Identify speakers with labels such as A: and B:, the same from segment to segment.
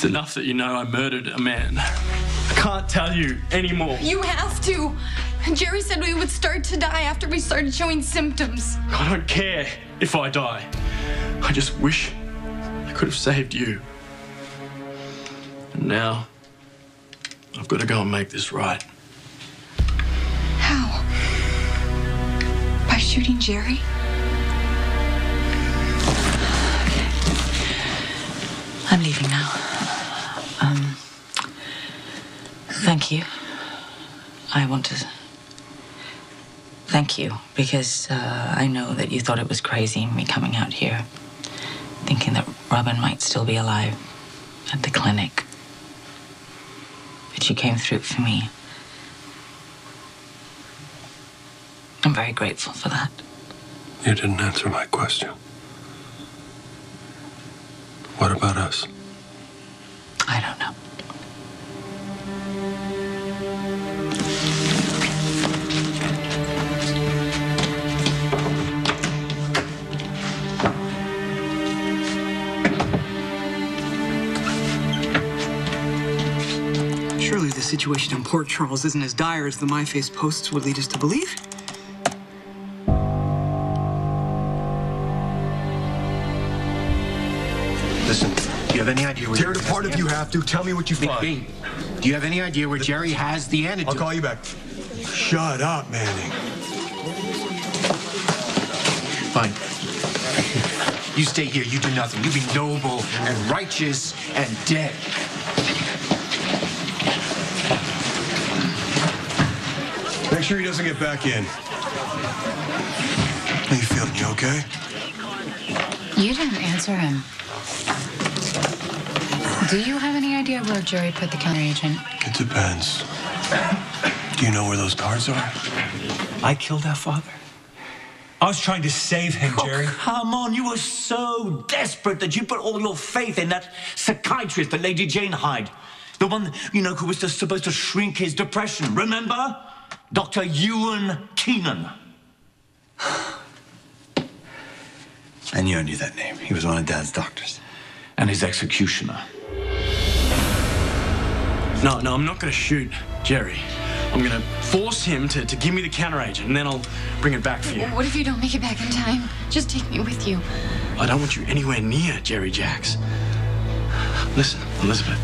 A: It's enough that you know I murdered a man. I can't tell you anymore.
B: You have to. Jerry said we would start to die after we started showing symptoms.
A: I don't care if I die. I just wish I could have saved you. And now, I've got to go and make this right.
B: How? By shooting Jerry?
C: I'm leaving now. Thank you. I want to thank you because uh, I know that you thought it was crazy me coming out here, thinking that Robin might still be alive at the clinic. But you came through for me. I'm very grateful for that.
D: You didn't answer my question. What about us?
C: I don't know.
E: Surely the situation in Port Charles isn't as dire as the My Face posts would lead us to believe.
F: Listen, do you have any idea where
G: Tear it apart if you have to. Tell me what you find.
F: B, do you have any idea where Jerry has the antidote?
G: I'll call you back. Shut up, Manning.
F: Fine. You stay here. You do nothing. You be noble and righteous and dead.
G: Make sure he doesn't get back in. How you feeling? You okay?
H: You didn't answer him. Do you have any idea where Jerry put the counter agent?
G: It depends. Do you know where those cards are?
I: I killed our father. I was trying to save him, oh, Jerry.
J: Oh, come on, you were so desperate that you put all your faith in that psychiatrist that Lady Jane Hyde. The one, you know, who was just supposed to shrink his depression. Remember? Dr. Ewen Keenan.
K: I knew I knew that name. He was one of Dad's doctors.
J: And his executioner.
A: No, no, I'm not going to shoot Jerry. I'm going to force him to, to give me the counteragent, and then I'll bring it back for you.
B: What if you don't make it back in time? Just take me with you.
A: I don't want you anywhere near Jerry Jacks. Listen, Elizabeth,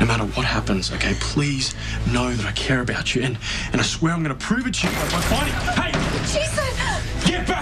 A: no matter what happens, okay, please know that I care about you, and, and I swear I'm going to prove it to you by by finding. Hey!
B: Jason!
A: Get back!